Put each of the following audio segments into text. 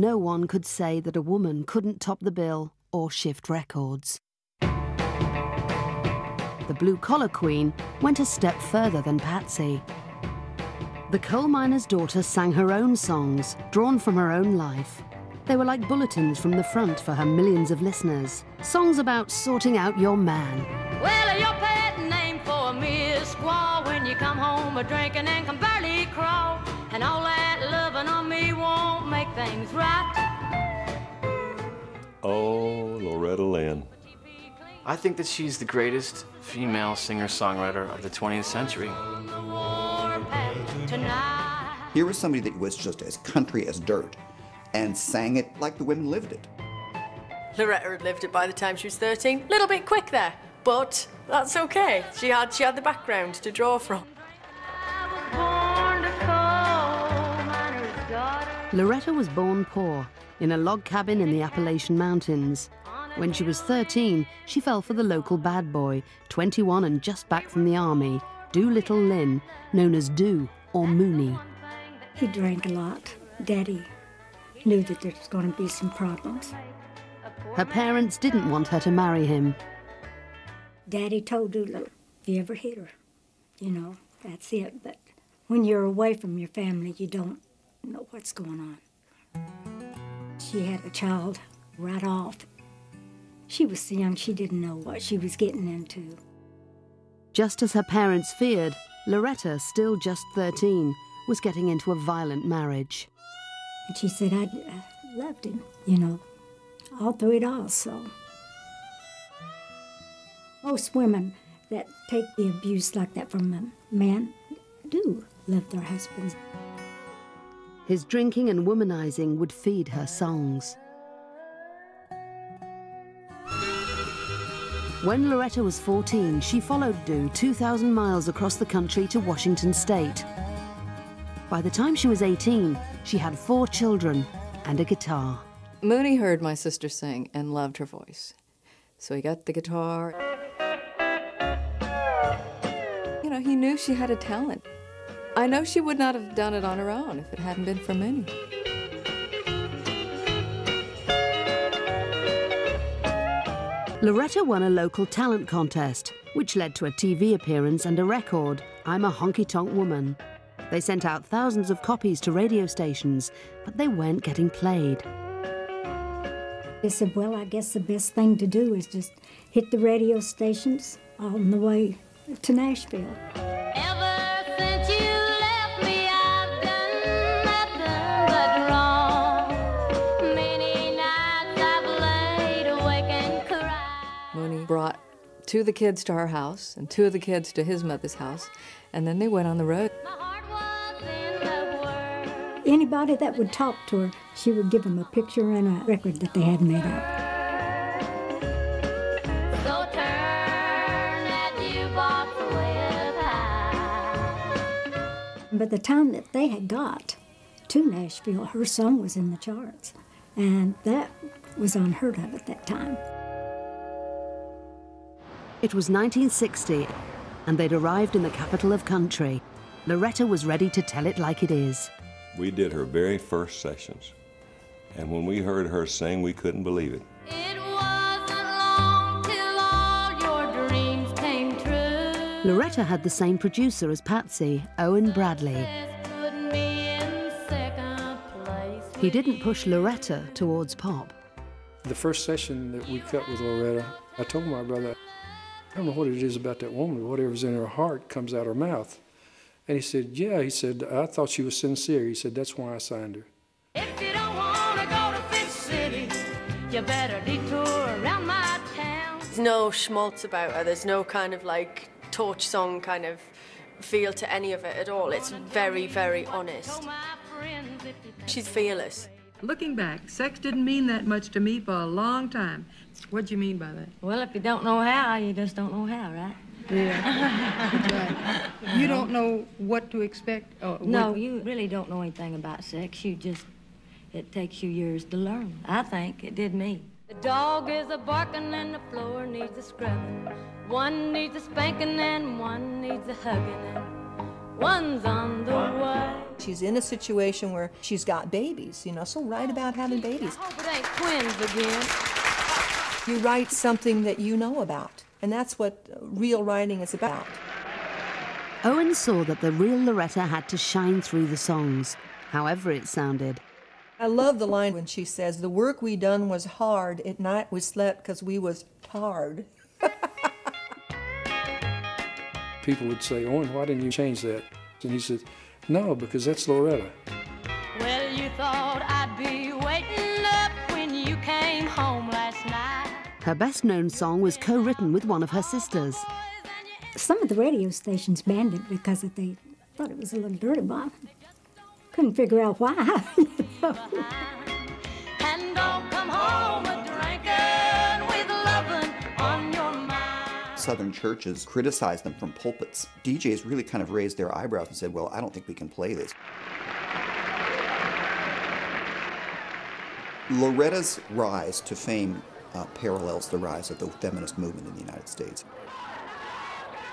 No one could say that a woman couldn't top the bill or shift records. The blue collar queen went a step further than Patsy. The coal miner's daughter sang her own songs, drawn from her own life. They were like bulletins from the front for her millions of listeners. Songs about sorting out your man. Well, your pet name for me is Squaw. When you come home a drinking and barely crawl, and all that loving on me won't make things right. Oh, Loretta Lynn. I think that she's the greatest female singer-songwriter of the 20th century. Here was somebody that was just as country as dirt and sang it like the women lived it. Loretta had lived it by the time she was 13. Little bit quick there, but that's okay. She had, she had the background to draw from. Loretta was born poor in a log cabin in the Appalachian Mountains. When she was 13, she fell for the local bad boy, 21 and just back from the army, Doolittle Lynn, known as Doo or Mooney. He drank a lot. Daddy knew that there was going to be some problems. Her parents didn't want her to marry him. Daddy told Doolittle, if you ever hit her, you know, that's it. But when you're away from your family, you don't know what's going on. She had a child right off. She was so young, she didn't know what she was getting into. Just as her parents feared, Loretta, still just 13, was getting into a violent marriage. And she said, I, I loved him, you know, all through it all, so. Most women that take the abuse like that from a man do love their husbands. His drinking and womanizing would feed her songs. When Loretta was 14, she followed Doo 2,000 miles across the country to Washington State. By the time she was 18, she had four children and a guitar. Mooney heard my sister sing and loved her voice. So he got the guitar. You know, he knew she had a talent. I know she would not have done it on her own if it hadn't been for Mooney. Loretta won a local talent contest, which led to a TV appearance and a record, I'm a Honky Tonk Woman. They sent out thousands of copies to radio stations, but they weren't getting played. They said, well, I guess the best thing to do is just hit the radio stations on the way to Nashville. Two of the kids to our house and two of the kids to his mother's house, and then they went on the road. Anybody that would talk to her, she would give them a picture and a record that they had made up. By the time that they had got to Nashville, her song was in the charts, and that was unheard of at that time. It was 1960, and they'd arrived in the capital of country. Loretta was ready to tell it like it is. We did her very first sessions. And when we heard her sing, we couldn't believe it. It Loretta had the same producer as Patsy, Owen Bradley. He didn't push Loretta towards pop. The first session that we cut with Loretta, I told my brother, I don't know what it is about that woman, whatever's in her heart comes out her mouth. And he said, Yeah, he said, I thought she was sincere. He said, That's why I signed her. If you don't want to go to Fist City, you better detour around my town. There's no schmaltz about her. There's no kind of like torch song kind of feel to any of it at all. It's very, very honest. She's fearless. Looking back, sex didn't mean that much to me for a long time. What do you mean by that? Well, if you don't know how, you just don't know how, right? Yeah. right. You don't know what to expect? Or no, what... you really don't know anything about sex. You just, it takes you years to learn. I think it did me. The dog is a barking and the floor needs a scrubbing. One needs a spanking and one needs a hugging and one's on the way. She's in a situation where she's got babies, you know, so write about having babies. Hope it ain't twins again. You write something that you know about, and that's what real writing is about. Owen saw that the real Loretta had to shine through the songs, however it sounded. I love the line when she says, "The work we done was hard. At night we slept 'cause we was tired." People would say, Owen, why didn't you change that? And he said, no, because that's Loretta. Well, you thought I'd be waiting up when you came home last night. Her best known song was co written with one of her sisters. Some of the radio stations banned it because they thought it was a little dirty, Bob. Couldn't figure out why. Southern churches criticized them from pulpits. DJs really kind of raised their eyebrows and said, well, I don't think we can play this. Loretta's rise to fame uh, parallels the rise of the feminist movement in the United States.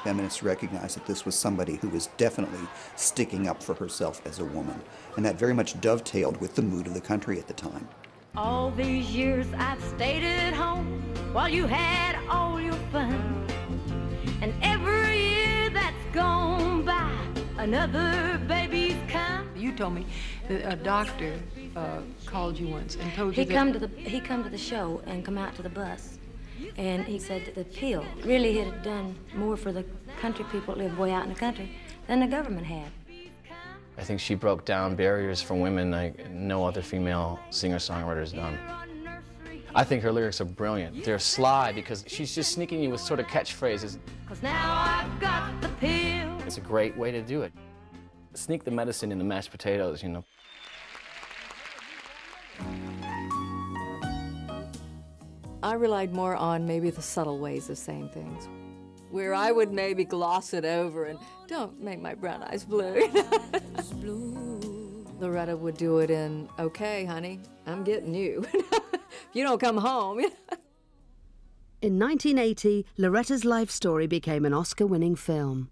Feminists recognized that this was somebody who was definitely sticking up for herself as a woman, and that very much dovetailed with the mood of the country at the time. All these years I've stayed at home while you had all your fun. Another baby's come. You told me that a doctor uh, called you once and told you He that... come to the he come to the show and come out to the bus, and he said that the pill really had done more for the country people that live way out in the country than the government had. I think she broke down barriers for women like no other female singer-songwriter has done. I think her lyrics are brilliant. They're sly because she's just sneaking you with sort of catchphrases. Cause now I've got the pill. It's a great way to do it. Sneak the medicine in the mashed potatoes, you know. I relied more on maybe the subtle ways of saying things. Where I would maybe gloss it over and don't make my brown eyes blue. Loretta would do it in, okay, honey, I'm getting you. if you don't come home. In 1980, Loretta's life story became an Oscar winning film.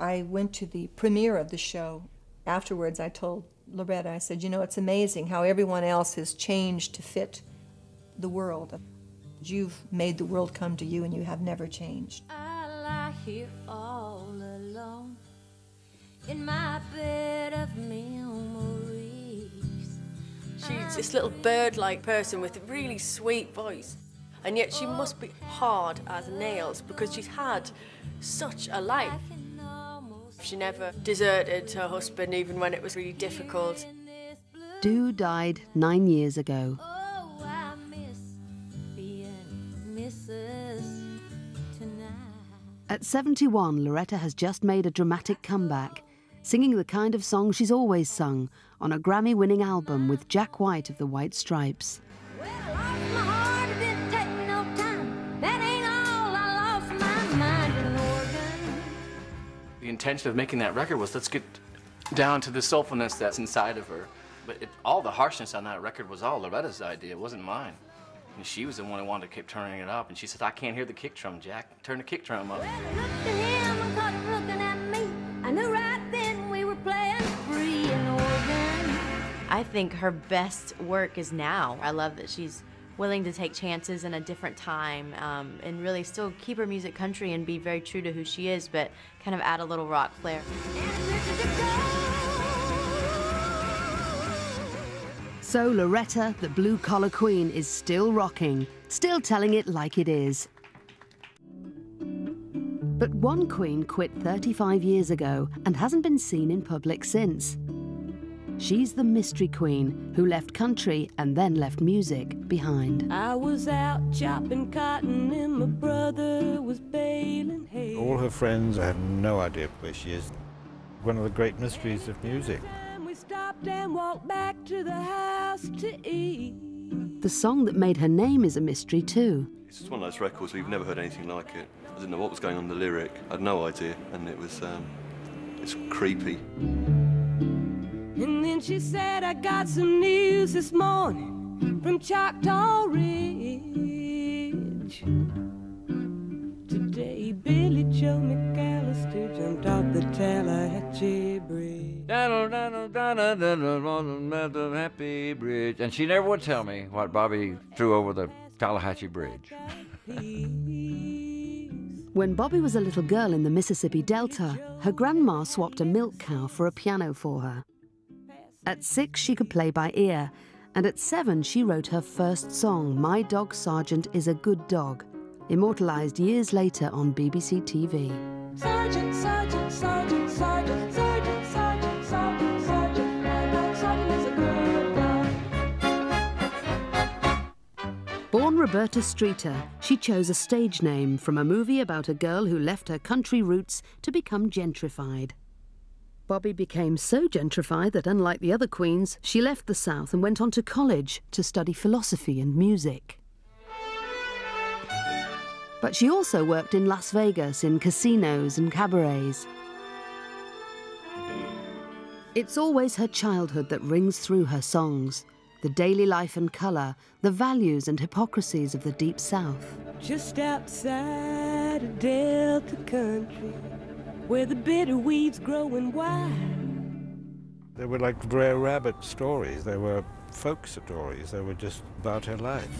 I went to the premiere of the show. Afterwards, I told Loretta, I said, you know, it's amazing how everyone else has changed to fit the world. You've made the world come to you and you have never changed. I lie here all alone in my bed of memories. She's this little bird-like person with a really sweet voice. And yet she must be hard as nails because she's had such a life. She never deserted her husband even when it was really difficult. Doo died nine years ago. Oh, I miss being Mrs. Tonight. At 71, Loretta has just made a dramatic comeback, singing the kind of song she's always sung on a Grammy winning album with Jack White of the White Stripes. My intention of making that record was let's get down to the soulfulness that's inside of her. But it, all the harshness on that record was all Loretta's idea, it wasn't mine. And she was the one who wanted to keep turning it up. And she said, I can't hear the kick drum, Jack. Turn the kick drum up. Looked him and caught him looking at me. I knew right then we were playing free in organ. I think her best work is now. I love that she's willing to take chances in a different time um, and really still keep her music country and be very true to who she is, but kind of add a little rock flair. So Loretta, the blue collar queen, is still rocking, still telling it like it is. But one queen quit 35 years ago and hasn't been seen in public since. She's the mystery queen who left country and then left music behind. I was out chopping cotton and my brother was baling hay. All her friends have no idea where she is. One of the great mysteries of music. And we stopped and walked back to the house to eat. The song that made her name is a mystery too. It's just one of those records we've never heard anything like it. I didn't know what was going on in the lyric. I had no idea, and it was um, it's creepy. And she said, I got some news this morning from Choctaw Ridge. Today, Billy Joe McAllister jumped off the Tallahatchie Bridge. happy bridge. And she never would tell me what Bobbie threw over the Tallahatchie Bridge. When Bobbie was a little girl in the Mississippi Delta, her grandma swapped a milk cow for a piano for her. At six, she could play by ear, and at seven, she wrote her first song, My Dog Sergeant is a Good Dog, immortalised years later on BBC TV. Sergeant, sergeant, sergeant, sergeant, sergeant, sergeant, sergeant, sergeant, my dog sergeant is a good dog. Born Roberta Streeter, she chose a stage name from a movie about a girl who left her country roots to become gentrified. Bobbie became so gentrified that, unlike the other queens, she left the South and went on to college to study philosophy and music. But she also worked in Las Vegas in casinos and cabarets. It's always her childhood that rings through her songs the daily life and colour, the values and hypocrisies of the Deep South. Just outside of Delta Country, where the bitter weeds grow and wide. They were like Brer Rabbit stories. They were folk stories. They were just about her life.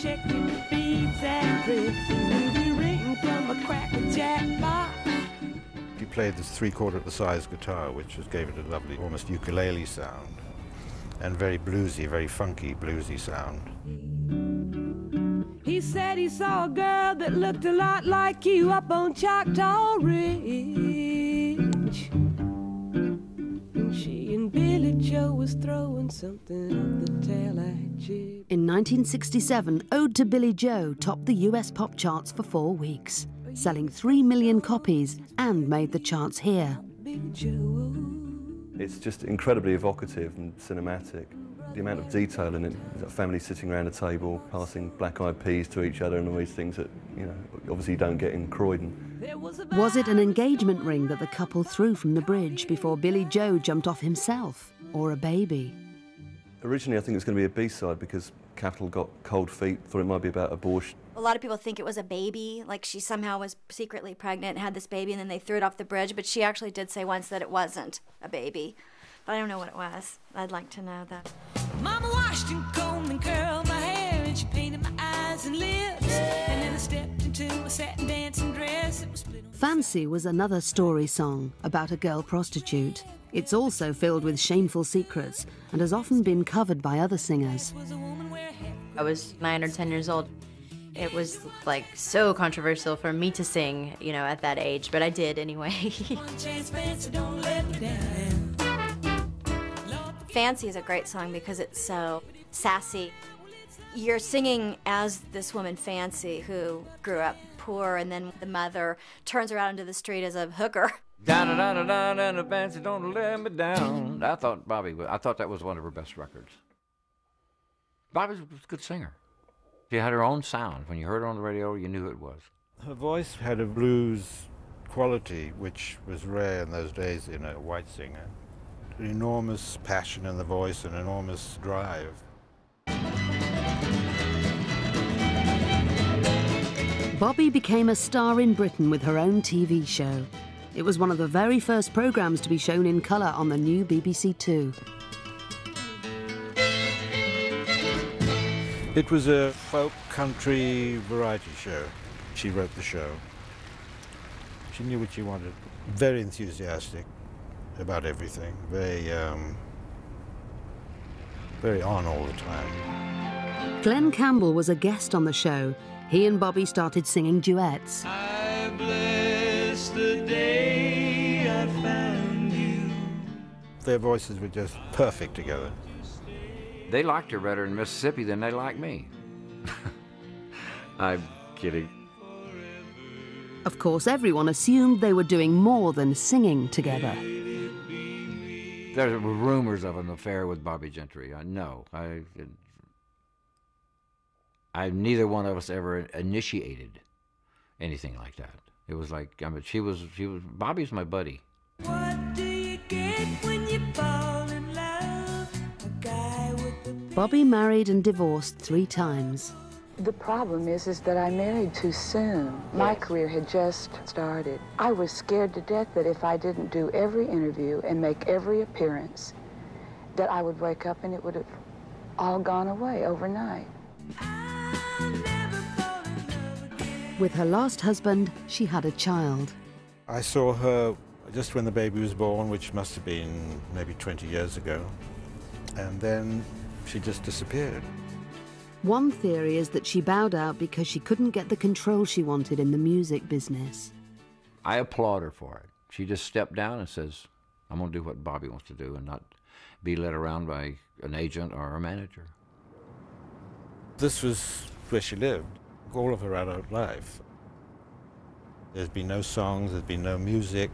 Checking feeds and bricks, and ruby ring from a cracker box. She played this three-quarter of the size guitar, which just gave it a lovely, almost ukulele sound, and very bluesy, very funky bluesy sound. He said he saw a girl that looked a lot like you up on Choctaw Ridge. And she and Billy Joe was throwing something up the Tallahatchie. In 1967, Ode to Billy Joe topped the US pop charts for four weeks, selling 3 million copies and made the charts here. It's just incredibly evocative and cinematic. The amount of detail in it, a family sitting around a table, passing black-eyed peas to each other and all these things that, you know, obviously you don't get in Croydon. Was it an engagement ring that the couple threw from the bridge before Billy Joe jumped off himself, or a baby? Originally I think it was going to be a B-side because Capitol got cold feet, thought it might be about abortion. A lot of people think it was a baby, like she somehow was secretly pregnant, had this baby, and then they threw it off the bridge. But she actually did say once that it wasn't a baby. But I don't know what it was. I'd like to know that. Mama washed and combed and curled my hair, and she painted my eyes and lips. And then I stepped into a satin dancing dress. It was split on Fancy was another story song about a girl prostitute. It's also filled with shameful secrets and has often been covered by other singers. I was nine or ten years old. It was like so controversial for me to sing, you know, at that age, but I did anyway. fancy, don't let me down. Fancy is a great song because it's so sassy. You're singing as this woman, Fancy, who grew up poor, and then the mother turns her out into the street as a hooker. Down and down and down and the fancy don't let me down. I thought Bobbie, wa- I thought that was one of her best records. Bobbie was a good singer. She had her own sound. When you heard her on the radio, you knew who it was. Her voice had a blues quality, which was rare in those days in a white singer. An enormous passion in the voice, an enormous drive. Bobbie became a star in Britain with her own TV show. It was one of the very first programmes to be shown in colour on the new BBC Two. It was a folk country variety show. She wrote the show. She knew what she wanted. Very enthusiastic about everything. Very, um, very on all the time. Glen Campbell was a guest on the show. He and Bobbie started singing duets. I bless the day I found you. Their voices were just perfect together. They liked her better in Mississippi than they liked me. I'm kidding. Of course, everyone assumed they were doing more than singing together. There were rumors of an affair with Bobbie Gentry. Uh, I know. I, I neither one of us ever initiated anything like that. It was like I mean, she was she was Bobbie's my buddy. What do you get when you fall in love? A guy with a Bobbie married and divorced three times. The problem is, is that I married too soon. My career had just started. I was scared to death that if I didn't do every interview and make every appearance, that I would wake up and it would have all gone away overnight. With her last husband, she had a child. I saw her just when the baby was born, which must have been maybe 20 years ago, and then she just disappeared. One theory is that she bowed out because she couldn't get the control she wanted in the music business. I applaud her for it. She just stepped down and says, I'm going to do what Bobbie wants to do and not be led around by an agent or a manager. This was where she lived all of her adult life. There's been no songs, there's been no music.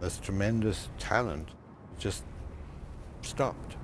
This tremendous talent just stopped.